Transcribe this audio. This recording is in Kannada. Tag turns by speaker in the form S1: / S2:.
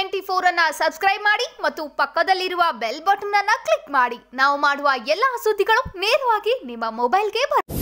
S1: ಟ್ವೆಂಟಿ ಫೋರ್ ಅನ್ನ ಸಬ್ಸ್ಕ್ರೈಬ್ ಮಾಡಿ ಮತ್ತು ಪಕ್ಕದಲ್ಲಿರುವ ಬೆಲ್ ಬಟನ್ ಅನ್ನ ಕ್ಲಿಕ್ ಮಾಡಿ ನಾವು ಮಾಡುವ ಎಲ್ಲಾ ಸುದ್ದಿಗಳು ನೇರವಾಗಿ ನಿಮ್ಮ ಮೊಬೈಲ್ಗೆ ಬರುತ್ತೆ